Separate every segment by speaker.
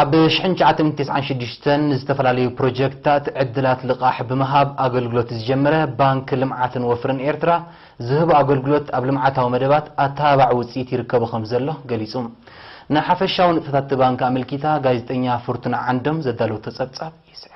Speaker 1: ኣብ 996 ዝተፈላለዩ ፕሮጀክትታት ዕድላት ልቓሕ ብምሃብ ኣገልግሎት ዝጀመረ ባንኪ ልምዓትን ወፍርን ኤርትራ ዝህብ ኣገልግሎት ኣብ ልምዓታዊ መደባት ኣተባባዕ ውፅኢት ይርከቡ ከም ዘሎ ገሊጹ ንሓፈሻዊ ንጥፈታት ባንኪ ኣመልኪታ ጋዜጠኛ ፍርቱና ዓንዶም ዘዳለወቶ ጸብጻብ ይስዕብ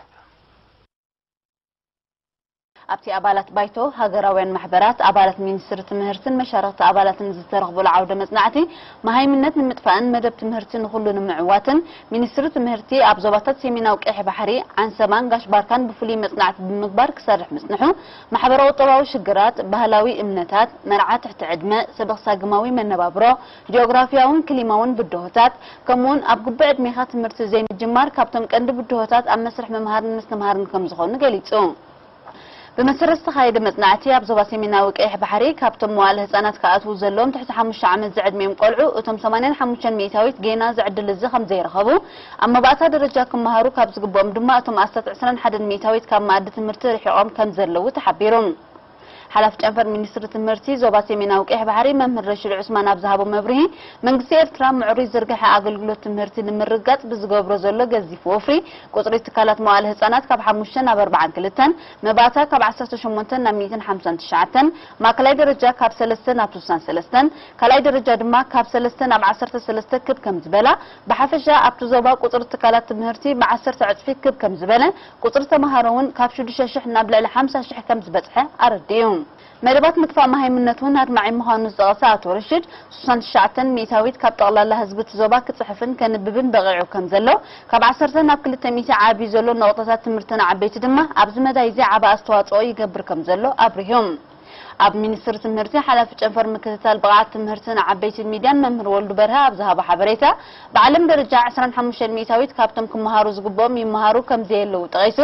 Speaker 2: ابتي ابالات بايتو هاجراوين محبرات ابالات منسر تمهرتن مشارات ابالات زترغبو العوده مزنعتي ماهي منت من مدفان مدب تمهرتن خلون معواتن منسر تمهرتي ابزوباتات سيمينا وقح بحري عن سمان غاش باركان بفلي مزنعت بمكبر كسرح مزنحو محبرة وطلعو شقرات بهلاوي امنتات مرعات تحت عدمه سبق ساقماوي من نبابرو جيوغرافياون كليماون بدوهتات كمون ابقب عدمي خات مرتزين الجمار كابتن كند بدوهتات ام مسرح ممهارن مستمهارن كمزغون قليتون ብመሰረት ዝተኻየደ መፅናዕቲ ኣብ ዞባ ሰሜናዊ ቀይሕ ባሕሪ ካብቶም መዋለ ህፃናት ክኣትዉ ዘለዎም ትሕቲ ሓሙሽተ ዓመት ዝዕድሜም ቆልዑ እቶም 85 ሚእታዊት ጌና ዝዕድል እዚ ከም ዘይረኸቡ ኣብ መባእታ ደረጃ ክመሃሩ ካብ ዝግብኦም ድማ እቶም ኣስታት 21 ሚእታዊት ካብ መኣዲ ትምህርቲ ርሒቖም ከም ዘለዉ ተሓቢሩ حلف جنفر منسر تمرتي زوباتي من أوقيح بحري ممهر رشل عثمان أبزهابو مبريه منقسي إرترام معري زرقحة أغلقلو تمرتي نمرقات بزقوب رزولو قزي فوفري قطري استقالات موال هسانات كبحة مشنة باربعا كلتن مباتا كبع ساسة شمونتن نميتن حمسان تشعتن ما كلاي درجة كاب سلستن أبتوسان سلستن كلاي درجة دما كاب سلستن أب عسرت سلستن كب كم زبلا بحفشة أبتوزوبا قطري استقالات تمرتي مع عسرت في كب كم زبلا قطري تمهارون كاب شدشة شحنا بلعلى حمسان شح كم زبتحة أرديون መደባት ምጥፋእ መሃይምነት እውን ኣድማዒ ምዃኑ ዝጠቐሰ ኣቶ ረሽድ 69 ሚእታዊት ካብ ጠቕላላ ህዝቢ እቲ ዞባ ክፅሕፍን ከንብብን በቂዑ ከም ዘሎ ካብ 10 ናብ 2 ሚእቲ ዓብዩ ዘሎ ነቑጣታት ትምህርትን ዓበይቲ ድማ ኣብዚ መዳይ እዚ ዓበ ኣስተዋፅኦ ይገብር ከም ዘሎ ኣብርሂዮም ኣብ ሚኒስትሪ ትምህርቲ ሓላፊ ጨንፈር ምክትታል ብቕዓት ትምህርትን ዓበይቲ ሚድያን መምህር ወልዱ በርሀ ኣብ ዝሃቦ ሓበሬታ ብዓለም ደረጃ 25 ሚእታዊት ካብቶም ክመሃሩ ዝግብኦም ይመሃሩ ከም ዘየለዉ ጠቂሱ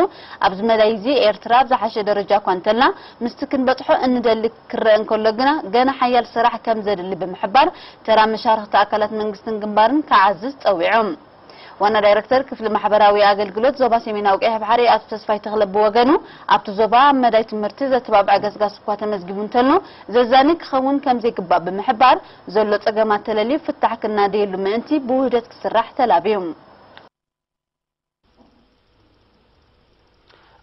Speaker 2: ኣብዚ መዳይ እዚ ኤርትራ ኣብ ዝሓሸ ደረጃ እኳ እንተልና ምስቲ ክንበፅሖ እንደሊ ክረአ እንከሎ ግና ገና ሓያል ስራሕ ከም ዘድሊ ብምሕባር ተራ መሻርክቲ ኣካላት መንግስትን ግንባርን ክዓዝዝ ፀዊዖም ዋና ዳይሬክተር ክፍሊ ማሕበራዊ ኣገልግሎት ዞባ ሰሜናዊ ቀይሕ ባሕሪ ኣቶ ተስፋይ ተክለ ብወገኑ ኣብቲ ዞባ መዳይ ትምህርቲ ዘተባብዕ ገዝጋዝ እኳ ተመዝጊቡ እንተሎ ዘዛኒ ክኸውን ከም ዘይግባእ ብምሕባር ዘሎ ፀገማት ተለልዩ ፍታሕ ክናደየሉ ምእንቲ ብውህደት ክስራሕ ተላብዩ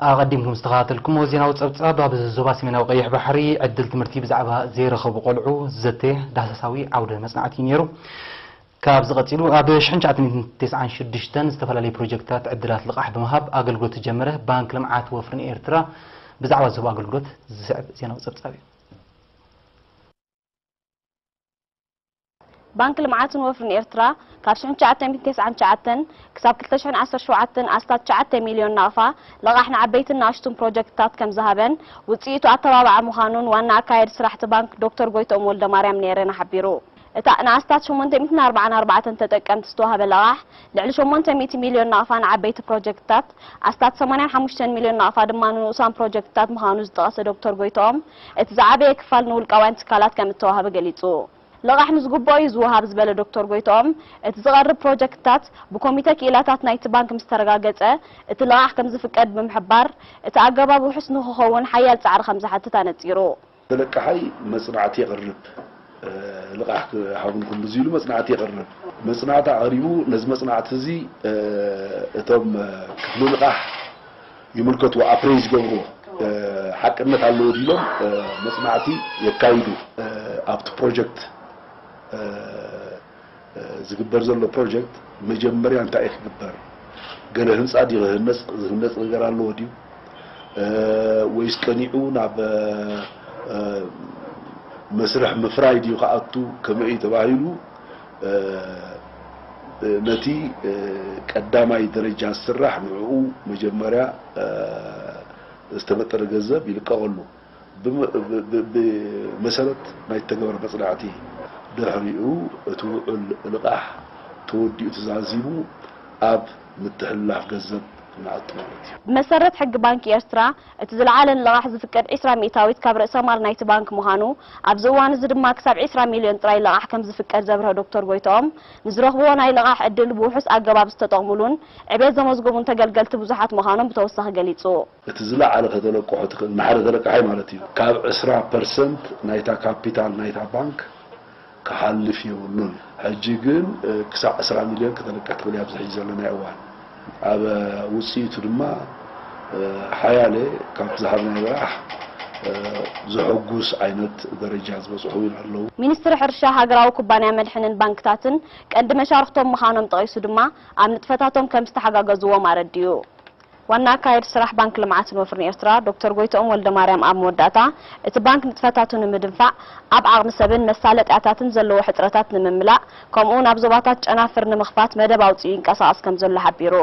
Speaker 1: ኣቐዲምኩም ዝተኸታተልኩምዎ ዜናዊ ፀብጻብ ኣብ ዞባ ሰሜናዊ ቀይሕ ባሕሪ ዕድል ትምህርቲ ብዛዕባ ዘይረኸቡ ቆልዑ ዘተ ዳሰሳዊ ዓውደ መፅናዕቲ ነይሩ ካብዚ ቀፂሉ ኣብ 996 ዝተፈላለዩ ፕሮጀክትታት ዕድላት ልቃሕ ብምሃብ ኣገልግሎት ተጀመረ ባንክ ልምዓት ወፍርን ኤርትራ ብዛዕባ ዝህቡ ኣገልግሎት ዝስዕብ ዜናዊ ፀብጻብ እዩ
Speaker 3: ባንክ ልምዓትን ወፍርን ኤርትራ ካብ 1999 ክሳብ 2017 ኣስታት 9 ሚልዮን ናቕፋ ልቓሕ ንዓበይትን ንኣሽቱን ፕሮጀክትታት ከም ዝሃበን ውፅኢቱ ኣተባብዓ ምዃኑን ዋና ኣካየድ ስራሕቲ ባንክ ዶክተር ጎይቶኦም ወልደማርያም ነይረን ኣሓቢሩ تا ناستات شو منتي متنا أربعة أربعة تنتدك أنت استوها بلاح لعل شو منتي ميت مليون نافان عبيت بروجكتات استات سمانين حمشتين مليون نافان دمانو نوسان بروجكتات مهانوس دراسة دكتور قويتوم اتزعبي اكفال نول قوان تكالات كم استوها بقليتو لغاح نزقو بوي زوها بزبالة دكتور قويتوم اتزغر بروجكتات بكوميتك إلاتات نايت بانك مسترقا قتا اتلغاح كمزفك أدب محبار اتعقبا بوحسنو خوون حيال
Speaker 4: تعرخم زحتتان تيرو دلك حي مزرعتي غرب لقاح حاولن كل مزيلو مصنعات يقرن مصنعات عريبو نز مصنعات هذي تم كل لقاح يملكته أبريج جوه حق أنك على لوديلهم مصنعتي يكايدو أبت بروجكت زي كبر زلو بروجكت مجمري عن تاريخ كبر قال هنس عادي غير هنس هنس غير على لوديو ويستنيعون على مسرح مفراي ديو قعدتو كمعي تباهيلو ነቲ ቀዳማይ ደረጃ ስራሕ ንዕኡ መጀመርያ ዝተፈጠረ ገንዘብ ይልቀቀሉ ብመሰረት ናይ ተገበረ መፅናዕቲ ድሕሪኡ እቲ ውዕል ልቃሕ ተወዲኡ ተዛዚሙ ኣብ ምትሕልላፍ ገንዘብ ንኣቱ ማለት እዩ
Speaker 3: ብመሰረት ሕጊ ባንኪ ኤርትራ እቲ ዝለዓለ ልቓሕ ዝፍቀድ 20 ሚእታዊት ካብ ርእሰ ማል ናይቲ ባንክ ምዃኑ ኣብዚ እዋን እዚ ድማ ክሳብ 20 ሚልዮን ጥራይ ልቓሕ ከም ዝፍቀድ ዘብርሀ ዶክተር ጎይቶኦም ንዝረኽብዎ ናይ ልቓሕ ዕድል ብውሑስ ኣገባብ ዝተጠቕሙሉን ዕብየት ዘመዝገቡን ተገልገልቲ ብዙሓት ምዃኖም ብተወሳኺ ገሊጹ።
Speaker 4: እቲ ዝለዓለ ትኽእል ንሓደ ተለቃሓይ ማለት እዩ። ካብ 20 ፐርሰንት ናይታ ካፒታል ናይታ ባንክ ክሓልፍ የብሉን ሕጂ ግን ክሳብ 20 ሚልዮን ክተለቀ ትብል እያ ብዝሕጂ ዘለና እዋን ኣብ ውፅኢቱ ድማ ሓያለ ካብቲ ዝሃብናይ በራሕ ዘሐጉስ ዓይነት ደረጃ ዝበፅሑ እውን ኣለዉ።
Speaker 3: ሚኒስትሪ ሕርሻ ሃገራዊ ኩባንያ መድሕንን ባንክታትን ቀንዲ መሻርክቶም ምዃኖም ጠቂሱ ድማ ኣብ ንጥፈታቶም ከም ዝተሓጋገዝዎም ኣረዲዩ ዋና ኣካየድ ስራሕ ባንክ ልምዓትን ወፍርን ኤርትራ ዶክተር ጎይቶኦም ወልደ ማርያም ኣብ መወዳእታ እቲ ባንክ ንጥፈታቱ ንምድንፋዕ ኣብ ዓቕሚ ሰብን መሳለጥያታትን ዘለዎ ሕጥረታት ንምምላእ ከምኡ ናብ ዞባታት ጨናፍር ንምኽፋት መደብ ኣውፅኡ ይንቀሳቐስ ከም ዘሎ ሓቢሩ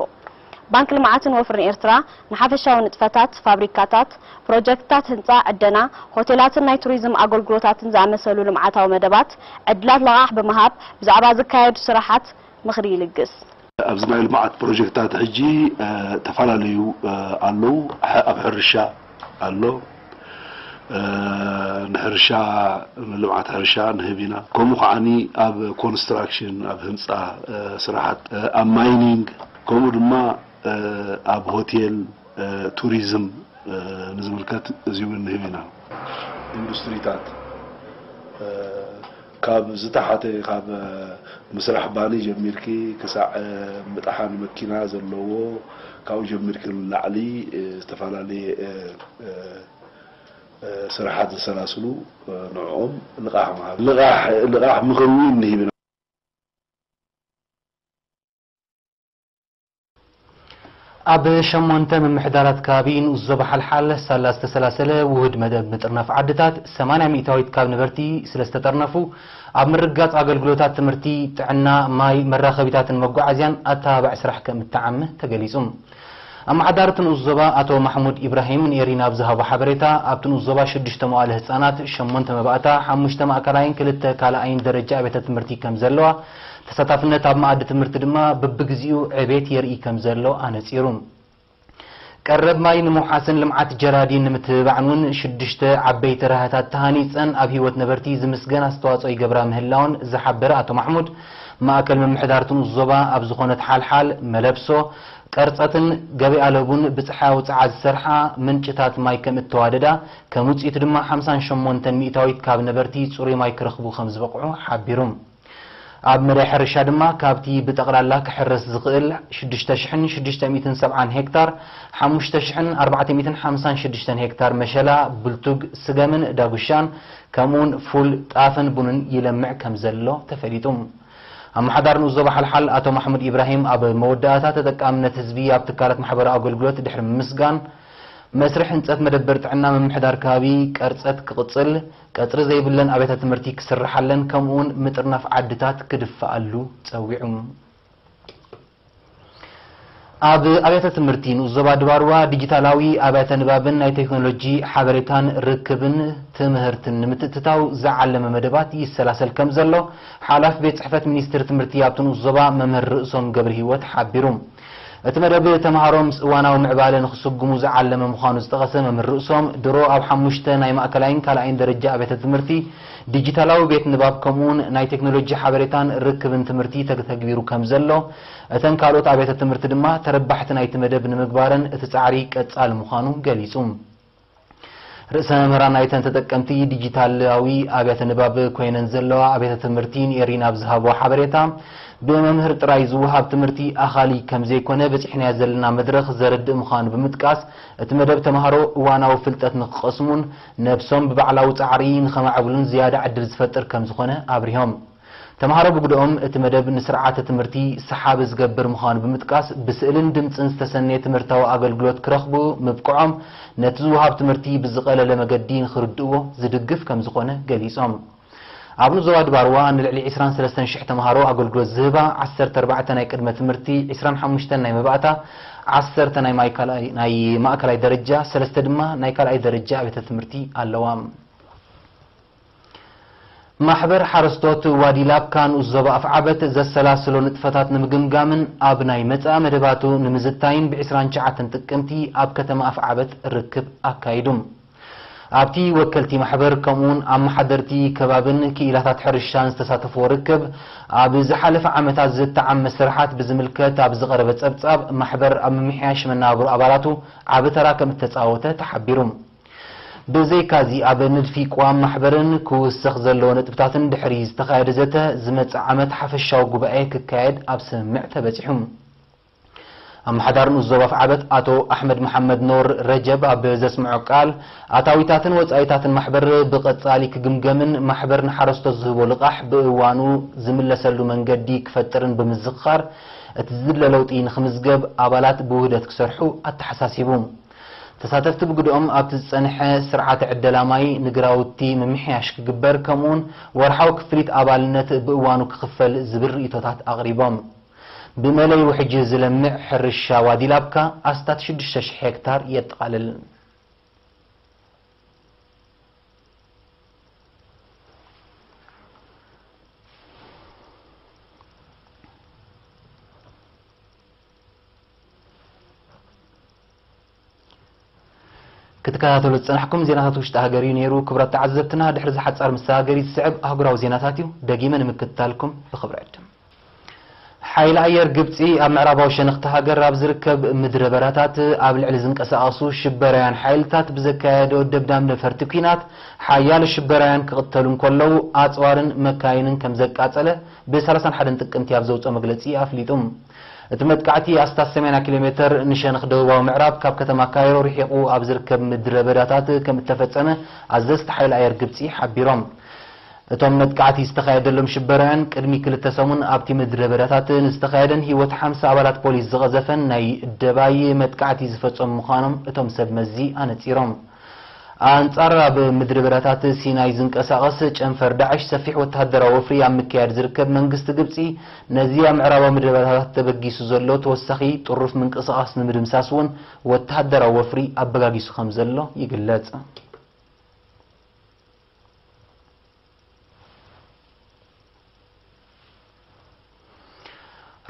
Speaker 3: ባንክ ልምዓትን ወፍርን ኤርትራ ንሓፈሻዊ ንጥፈታት ፋብሪካታት ፕሮጀክትታት ህንፃ ዕደና ሆቴላትን ናይ ቱሪዝም ኣገልግሎታትን ዝኣመሰሉ ልምዓታዊ መደባት ዕድላት ልቓሕ ብምሃብ ብዛዕባ ዝካየዱ ስራሓት ምኽሪ ይልግስ
Speaker 4: ኣብ ዝግበር ልምዓት ፕሮጀክታት ሕጂ ተፈላለዩ ኣለዉ ኣብ ሕርሻ ኣሎ ንሕርሻ ንልምዓት ሕርሻ ንህብ ኢና ከምኡ ከዓኒ ኣብ ኮንስትራክሽን ኣብ ህንፃ ስራሓት ኣብ ማይኒንግ ከምኡ ድማ ኣብ ሆቴል ቱሪዝም ንዝምልከት እዚ እውን ንህብ ኢና ኢንዱስትሪታት كاب زتحت كاب مسرح باني جميركي كسع متحان مكينا زلوه كاو جميركي لعلي استفال لي سرحات السلاسلو نعوم لقاح لقاح لقاح مغوين نهي أب
Speaker 1: شمانتا من محدارات كابين وزبح الحال سلاسة سلاسلة وهد مدب مترنف عدتات سمانة ميتاويت كاب نبرتي سلاسة ترنفو أب مرقات أقل قلوتات تمرتي تعنا ماي مراخبتات مقعزيان أتابع سرح كمتعم تقليزم ኣመሓዳርቲ ንኡስ ዞባ ኣቶ ማሕሙድ ኢብራሂም ንኤሪና ብዝሃቦ ሓበሬታ ኣብቲ ንኡስ ዞባ 6 መዋእለ ህፃናት 8 መባእታ 5 ማእከላይን ክልተ ካልኣይን ደረጃ ቤተ ትምህርቲ ከም ዘለዋ ተሳታፍነት ኣብ ማኣዲ ትምህርቲ ድማ በብግዚኡ ዕቤት የርኢ ከም ዘሎ ኣነፂሩ ቀረብ ማይ ንምውሓስን ልምዓት ጀራዲን ንምትብባዕን እውን ሽዱሽተ ዓበይቲ ራህታት ተሃኒፀን ኣብ ሂወት ነበርቲ ዝምስገን ኣስተዋፅኦ ይገብራ ምህላውን ዝሓበረ ኣቶ ማሕሙድ ማእከል ምምሕዳርትን ዞባ ኣብ ዝኾነት ሓልሓል መለብሶ ቀርፀትን ገበያ ለቡን ብፀሓያዊ ፀዓት ዝሰርሓ ምንጭታት ማይ ከም እተዋደዳ ከም ውፅኢቱ ድማ 58 ሚእታዊት ካብ ነበርቲ ፅሩይ ማይ ክረኽቡ ከም ዝበቕዑ ሓቢሩ ኣብ መዳይ ሕርሻ ድማ ካብቲ ብጠቕላላ ክሕረስ ዝኽእል 6670 ሄክታር 5456 ሄክታር መሸላ ብልቱግ ስገምን ዳጉሻን ከምኡውን ፉል ጣፍን ቡንን ይለምዕ ከም ዘሎ ተፈሊጡ محضر نوزبح حال أتو محمد إبراهيم أبو موداتات تدك أمنة تزبية أبتكارت محبرا أو قلت دحر مسقان مسرح انتسات مدبرت عنا من محضر كابي كارتسات كقطسل كاتر زي بلن أبيتات مرتيك سرحلن كمون مترنا في عدتات كدفة ألو تسويعهم ኣብ ኣብያተ ትምህርቲ ንዞባ ድባርዋ ዲጂታላዊ ኣብያተ ንባብን ናይ ቴክኖሎጂ ሓበሬታን ርክብን ትምህርትን ንምትእትታው ዝዓለመ መደባት ይሰላሰል ከም ዘሎ ሓላፍ ቤት ፅሕፈት ሚኒስትሪ ትምህርቲ ኣብቲ ንዞባ መምህር ርእሶም ገብሪ ሂወት ሓቢሩ እቲ መደብ ተምሃሮ ምስ እዋናዊ ምዕባለ ንክስጉሙ ዝዓለመ ምዃኑ ዝጠቐሰ መምህር ርእሶም? ድሮ ኣብ ሓሙሽተ ናይ ማእከላይን ካልኣይን ደረጃ ኣብያተ ትምህርቲ ዲጂታላዊ ቤት ንባብ ከምኡውን ናይ ቴክኖሎጂ ሓበሬታን ርክብን ትምህርቲ ተተግቢሩ ከም ዘሎ እተን ካልኦት ኣብያተ ትምህርቲ ድማ ተረባሕቲ ናይቲ መደብ ንምግባረን እቲ ፃዕሪ ቀጻሊ ምዃኑ ገሊጹ። ርእሰ መምህራን ናይተን ተጠቀምቲ ዲጂታላዊ ኣብያተ ንባብ ኮይነን ዘለዋ ኣብያተ ትምህርቲ ንኤሪና ብዝሃቦ ሓበሬታ بممهر تراي زوهاب تمرتي أخالي كم زي كنا بس إحنا يزلنا مدرخ زرد مخان بمتكاس اتمدب تمهرو وأنا وفلتة نقسمون نبسهم ببعلاو تعرين خما عبلون زيادة عدل زفتر كم زخنا أبريهم ተምሃሮ ብግድኦም እቲ መደብ ንስርዓተ ትምህርቲ ሰሓቢ ዝገብር ምዃኑ ብምጥቃስ ብስእልን ድምፅን ዝተሰነየ ትምህርታዊ ኣገልግሎት ክረኽቡ ምብቅዖም ነቲ ዝውሃብ ትምህርቲ ብዝቐለለ መገዲ ንክርድእዎ ዝድግፍ ከም ኣብ ንዞባ ድባርዋ ንልዕሊ 23 ሽሕ ተምሃሮ ኣገልግሎት ዝህባ 14 ናይ ቅድመ ትምህርቲ 25 ናይ መባእታ 10 ናይ ማእከላይ ደረጃ 3 ድማ ናይ ካልኣይ ደረጃ ቤተ ትምህርቲ ኣለዋ። ማሕበር ሓረስቶት ዋዲ ላብካ ንኡስ ዞባ ኣፍዓበት ዘሰላስሎ ንጥፈታት ንምግምጋምን ኣብ ናይ መፃ መደባቱ ንምዝታይን ብ29 ጥቅምቲ ኣብ ከተማ ኣፍዓበት ርክብ ኣካይዱ ኣብቲ ወከልቲ ማሕበር ከምኡውን ኣብ መሓደርቲ ከባብን ክኢላታት ሕርሻን ዝተሳተፈዎ ርክብ ኣብ ዝሓለፈ ዓመታት ዘተዓመ ስራሓት ብዝምልከት ኣብ ዝቐረበ ፀብጻብ ማሕበር ኣብ ምምሕያሽ መናባብሩ ኣባላቱ ዓብ ተራ ከም እተፃወተ ተሓቢሩ ብዘይካዚ ኣብ ንድፊ ቋም ማሕበርን ክውስኽ ዘለዎ ነጥብታትን ድሕሪ ዝተኻየደ ዘተ ዝመፅእ ዓመት ሓፈሻዊ ጉባኤ ክካየድ ኣብ ስምምዕ ተበፂሑ ኣመሓዳርን ዞባፍ ዓበት ኣቶ ኣሕመድ መሓመድ ኖር ረጀብ ኣብ ዘስምዖ ቃል ኣታዊታትን ወፃኢታትን ማሕበር ብቐጻሊ ክግምገምን ማሕበር ንሓረስቶ ዝህቦ ልቓሕ ብእዋኑ ዝምለሰሉ መንገዲ ክፈጥርን ብምዝኽኻር እቲ ዝድለ ለውጢ ንክምዝገብ ኣባላት ብውህደት ክሰርሑ ኣተሓሳሲቡ ተሳተፍቲ ብግድኦም ኣብቲ ዝፀንሐ ስርዓት ዕደላ ማይ ንግራውቲ ምምሕያሽ ክግበር ከምኡውን ወርሓዊ ክፍሊት ኣባልነት ብእዋኑ ክኽፈል ዝብል ርእቶታት ኣቕሪቦም بملي وحج زلمع حرشا وادي لابكا أستات شدشتش هكتار يتقلل ክትከታተሉ ዝፀናሕኩም ዜናታት ውሽጢ ሃገር እዩ ነይሩ ክብረት ተዓዘብትና ድሕሪ ዝሓፃር ምስ ሃገር ዝስዕብ ኣህጉራዊ ዜናታት እዩ ደጊመ ንምክትታልኩም ብክብሪ ሓይሊ ኣየር ግብፂ ኣብ ምዕራባዊ ሸነኽቲ ሃገር ኣብ ዝርከብ ምድረ በረታት ኣብ ልዕሊ ዝንቀሳቐሱ ሽበራያን ሓይልታት ብዘካየደ ደብዳብ ነፈርቲ ኩናት ሓያል ሽበራያን ክቕተሉ እንከለዉ ኣፅዋርን መካይንን ከም ዘቃፀለ ብ31 ጥቅምቲ ኣብ ዘውፅኦ መግለፂ ኣፍሊጡም እቲ መጥቃዕቲ ኣስታት 80 ኪሎ ሜትር ንሸነኽ ደቡባዊ ምዕራብ ካብ ከተማ ካይሮ ርሒቑ ኣብ ዝርከብ ምድረ በዳታት ከም እተፈፀመ ኣዘዝቲ ሓይሊ ኣየር ግብፂ ሓቢሮም እቶም መጥቃዕቲ ዝተኻየደሎም ሽበራን ቅድሚ ክልተ ሰሙን ኣብቲ ምድረ በዳታትን ዝተኻየደን ሂወት 50 ኣባላት ፖሊስ ዝቐዘፈን ናይ ደባይ መጥቃዕቲ ዝፈፀሙ ምዃኖም እቶም ሰብ መዚ ኣነፂሮም ኣንጻር ኣብ ምድረ በዳታት ሲናይ ዝንቀሳቐስ ጨንፈር ዳዕሽ ሰፊሕ ወተሃደራዊ ወፍሪ ኣብ ምክያድ ዝርከብ መንግስቲ ግብፂ ነዚ ኣብ ምዕራባዊ ምድረ በዳታት ተበጊሱ ዘሎ ተወሳኺ ጥሩፍ ምንቅስቓስ ንምድምሳስ እውን ወተሃደራዊ ወፍሪ ኣበጋጊሱ ከም ዘሎ ይግለጽ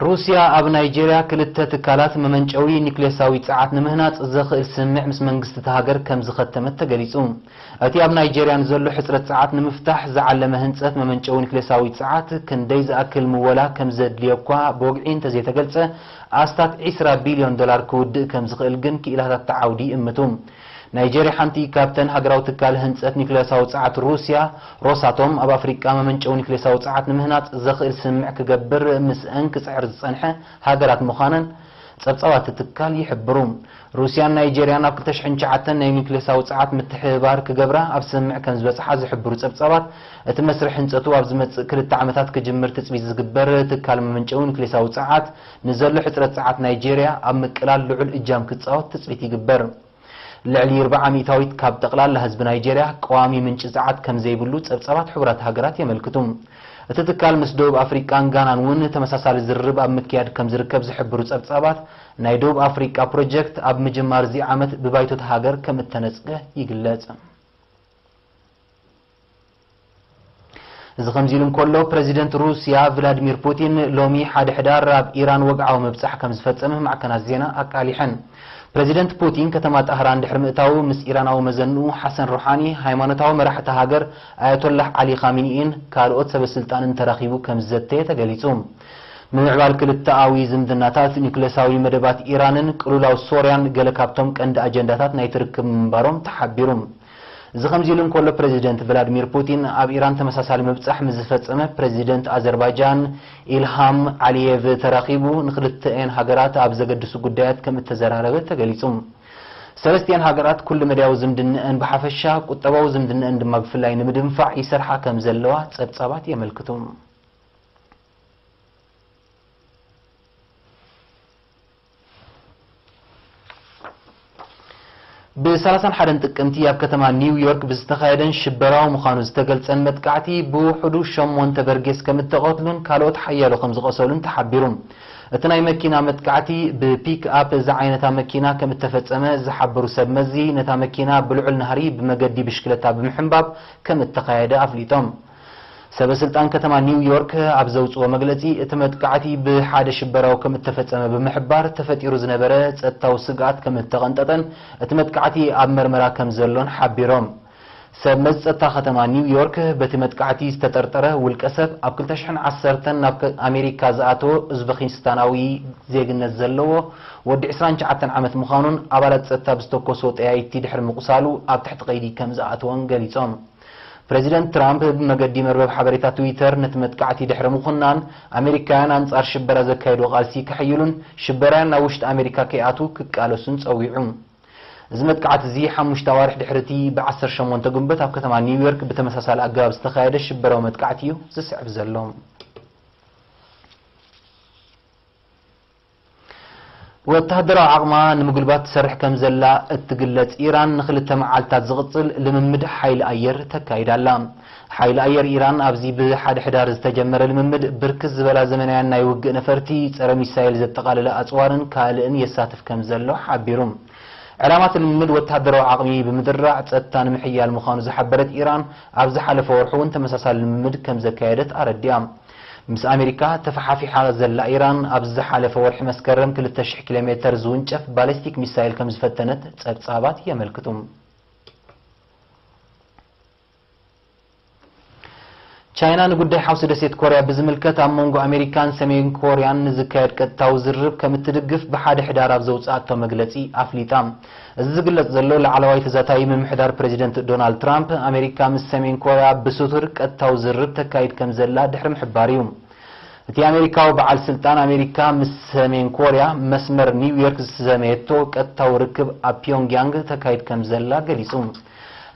Speaker 1: ሩስያ ኣብ ናይጀርያ ክልተ ትካላት መመንጨዊ ኒክሌሳዊ ፀዓት ንምህናፅ ዘኽእል ስምዕ ምስ መንግስቲ ሃገር ከም ዝኸተመት ተገሊጹ። እቲ ኣብ ናይጀርያ ንዘሎ ሕፅረት ፀዓት ንምፍታሕ ዝዓለመ ህንፀት መመንጨዊ ኒክሌሳዊ ፀዓት ክንደይ ዝኣክል ምወላ ከም ዘድልዮ እኳ ብወግዒ እንተዘይተገልፀ ኣስታት 20 ቢልዮን ዶላር ክውድእ ከም ዝኽእል ግን ክኢላታት ተዓውዲ ይእምቱ نایجیری حنتی کابتن هجرات کال هندس اتنیکلی سوت ساعت روسیا روساتوم اب افريقيا ممنچو نیکلی سوت ساعت مهنات زخیر سمع کجبر مس انکس عرض صنحه هجرات مخانن سبسوات تکال یحبروم روسیا نایجیری نبکتش حنچ عتن نیکلی سوت ساعت متحبار کجبره اب سمع کنز بس حاز حبرو سبسوات ات مصر حنت تو اب زمت کرد تعمتات کجمر تسبیز کجبر تکال ممنچو نیکلی سوت ساعت نزل لحترت ساعت نایجیری اب مکلال لعل اجام کت سوت تسبیتی کجبرم ልዕሊ 40 ሚእታዊት ካብ ጠቕላላ ህዝቢ ናይጀርያ ቀዋሚ ምንጪ ፀዓት ከም ዘይብሉ ፀብፀባት ሕቡራት ሃገራት የመልክቱ። እቲ ትካል ምስ ደቡብ ኣፍሪቃን ጋናን እውን ተመሳሳሊ ዝርብ ኣብ ምክያድ ከም ዝርከብ ዝሕብሩ ፀብፀባት ናይ ደቡብ ኣፍሪቃ ፕሮጀክት ኣብ ምጅማር እዚ ዓመት ብባይቶት ሃገር ከም እተነፅገ ይግለጽ። እዚ ከምዚ ኢሉ እንከሎ ፕረዚደንት ሩስያ ቭላድሚር ፑቲን ሎሚ ሓደ ሕዳር ኣብ ኢራን ወግዓዊ ምብፃሕ ከም ዝፈፀመ ማዕከናት ዜና ኣቃሊሐን ፕረዚደንት ፑቲን ከተማ ጣህራን ድሕሪ ምእታው ምስ ኢራናዊ መዘንኡ ሓሰን ሩሓኒ ሃይማኖታዊ መራሕቲ ሃገር ኣያቶላህ ዓሊ ካሚኒኢን ካልኦት ሰበስልጣንን ተራኺቡ ከም ዝዘተየ ተገሊጹ። ብምዕባል ክልተኣዊ ዝምድናታት ኒክሌሳዊ መደባት ኢራንን ቅሉላዊ ሶርያን ገለ ካብቶም ቀንዲ ኣጀንዳታት ናይ ትርክብ ምንባሮም ተሓቢሩ እዚ ከምዚ ኢሉ እንከሎ ፕረዚደንት ቭላድሚር ፑቲን ኣብ ኢራን ተመሳሳሊ ምብፃሕ ምስ ዝፈፀመ ፕረዚደንት ኣዘርባይጃን ኢልሃም ዓሊየቭ ተራኺቡ ንክልተአን ሃገራት ኣብ ዘገድሱ ጉዳያት ከም እተዘራረበ ተገሊጹ ሰለስቲአን ሃገራት ኩሉ መድያዊ ዝምድንአን ብሓፈሻ ቁጠባዊ ዝምድንአን ድማ ብፍላይ ንምድንፋዕ ይሰርሓ ከም ዘለዋ ፀብፀባት የመልክቱ ብሰላሳን ሓደን ጥቅምቲ ኣብ ከተማ ኒውዮርክ ብዝተኻየደን ሽበራዊ ምዃኑ ዝተገልፀን መጥቃዕቲ ብውሕዱ ሸሞንተ በርጌስ ከም እተቐትሉን ካልኦት ሓያሎ ከም ዝቐሰሉን ተሓቢሩ እቲ ናይ መኪና መጥቃዕቲ ብፒክ ኣፕ ዝዓይ ነታ መኪና ከም እተፈፀመ ዝሓበሩ ሰብ መዚ ነታ መኪና ብልዑል ናህሪ ብመገዲ ብሽክለታ ብምሕንባብ ከም እተኻየደ ኣፍሊጦም سبسلطان كتما نيويورك أبزوج ومجلتي اتمت قعتي بحادة شبرة وكم اتفتنا بمحبار تفتير زنبرة التوسقات كم التغنطتن اتمت قعتي أمر مراكم زلون حبيرهم سب مزت ختما نيويورك بتمت قعتي استترترة والكسب أبكلتشحن عسرتن نبك أمريكا زاتو ازبخينستاناوي زيغن الزلوه ود 29 عمت مخانون أبالت ستا بستوكو صوت اي تي دحر مقصالو أبتحت قيدي كم قليصون ፕረዚደንት ትራምፕ ብመገዲ መርበብ ሓበሬታ ትዊተር ነቲ መጥቃዕቲ ድሕሪ ምኹናን ኣሜሪካውያን ኣንጻር ሽበራ ዘካየዶ ቃልሲ ክሕይሉን ሽበራያን ናብ ውሽጢ ኣሜሪካ ከይኣቱ ክቃለሱን ፀዊዑ እዚ መጥቃዕቲ እዚ ሓሙሽተ ኣዋርሕ ድሕሪ እቲ ብ18 ግንቦት ኣብ ከተማ ኒውዮርክ ብተመሳሳሊ ኣገባብ ዝተካየደ ሽበራዊ መጥቃዕቲ እዩ ዝስዕብ ዘሎ ወታደራዊ ዓቕማ ንምጉልባት ትሰርሕ ከም ዘላ እትግለጽ ኢራን ንኽልተ መዓልትታት ዝቕጽል ልምምድ ሓይሊ ኣየር ተካይዳ ኣላ ሓይሊ ኣየር ኢራን ኣብዚ ብሓደ ሕዳር ዝተጀመረ ልምምድ ብርክት ዝበላ ዘመናውያን ናይ ውግእ ነፈርቲ ጸረ ሚሳኤል ዘጠቓለለ ኣጽዋርን ካልእን የሳትፍ ከም ዘሎ ሓቢሩ ዕላማት ልምምድ ወታደራዊ ዓቕሚ ብምድራዕ ጸጥታ ንምሕያል ምዃኑ ዝሓበረት ኢራን ኣብ ዝሓለፈ ወርሑ እውን ተመሳሳሊ ልምምድ ከም ዘካየደት ኣረዲያ مس أمريكا تفحافي حالة زل إيران أبزح على فورح مسكرم كل التشح كيلومتر زونجف باليستيك ميسايل كمزفتنت تسابات هي ملكتهم ቻይና ንጉዳይ ሓውሲ ደሴት ኮርያ ብዝምልከት ኣብ መንጎ ኣሜሪካን ሰሜን ኮርያን ንዝካየድ ቀጥታዊ ዝርብ ከም እትድግፍ ብሓደ ሕዳር ኣብ ዘውፅኣቶ መግለፂ ኣፍሊጣ እዚ ዝግለጽ ዘሎ ላዕለዋይ ተዛታዊ ምምሕዳር ፕሬዚደንት ዶናልድ ትራምፕ ኣሜሪካ ምስ ሰሜን ኮርያ ብስቱር ቀጥታዊ ዝርብ ተካይድ ከም ዘላ ድሕሪ ምሕባር እዩ። እቲ ኣሜሪካዊ በዓል ስልጣን ኣሜሪካ ምስ ሰሜን ኮርያ መስመር ኒውዮርክ ዝሰመየቶ ቀጥታዊ ርክብ ኣብ ፒዮንግያንግ ተካይድ ከም ዘላ ገሊጹ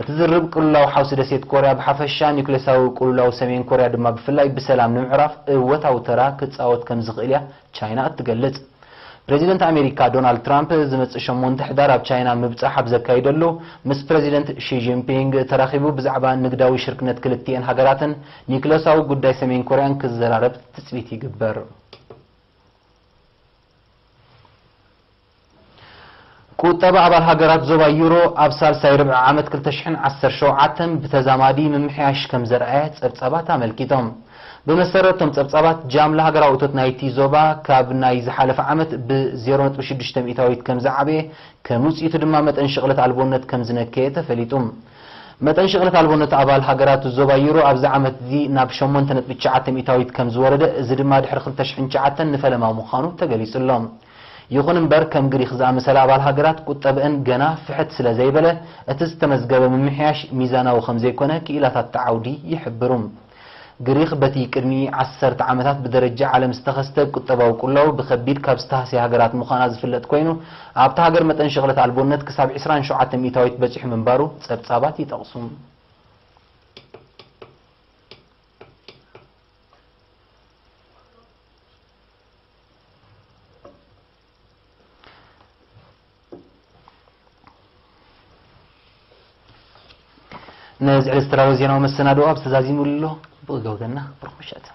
Speaker 1: እቲ ዝርብ ቅልውላዊ ሓውሲ ደሴት ኮርያ ብሓፈሻ ኒውክሌሳዊ ቅልውላዊ ሰሜን ኮርያ ድማ ብፍላይ ብሰላም ንምዕራፍ እወታዊ ተራ ክፃወት ከም ዝኽእል እያ ቻይና እትገልጽ። ፕሬዚደንት ኣሜሪካ ዶናልድ ትራምፕ ዝመፅእ 8 ሕዳር ኣብ ቻይና ምብፃሕ ኣብ ዘካይደሉ ምስ ፕሬዚደንት ሺጂንፒንግ ተራኺቡ ብዛዕባ ንግዳዊ ሽርክነት ክልቲአን ሃገራትን ኒውክሌሳዊ ጉዳይ ሰሜን ኮርያን ክዘራረብ ትፅቢት ይግበር كتب أبا هجرات زوبا يورو أبصار سيرم عامت كل تشحن عسر شو عتم بتزامادي من محياش كم زرعات أبصابات عمل كيتم بمسرتهم أبصابات جاملة هجرة وتت نايتي زوبا كاب نايز حلف عامت بزيرونت نتوشي بشتم إيتاويت كم زعبي كموس إيتو مت انشغلت على البونت كم زنكيتا فليتم مت انشغلت على البونت أبا هجرات زوبا يورو أبز عامت دي ناب شومون تنت بتشعتم إيتاويت كم زوردة زدماد حرخل تشحن شعتن نفلما مخانو تجلس اللهم ይኹን እምበር ከም ግሪክ ዝኣመሰለ ኣባል ሃገራት ቁጠብአን ገና ፍሕት ስለ ዘይበለ እቲ ዝተመዝገበ ምምሕያሽ ሚዛናዊ ከም ዘይኮነ ክኢላታት ተዓውዲ ይሕብሩ ግሪክ በቲ ቅድሚ 10 ዓመታት ብደረጃ ዓለም ዝተኸስተ ቁጠባዊ ቁላው ብከቢድ ካብ ዝተሃስየ ሃገራት ምዃና ዝፍለጥ ኮይኑ ኣብቲ ሃገር መጠን ሸቕለት ኣልቦነት ክሳብ 27 ሚእታዊት በፂሑ ምንባሩ ፀብጻባት ይጠቕሱ نزعل استراوزينا ومسنا دو أبس زازين ولو بغوتنا برخ مشات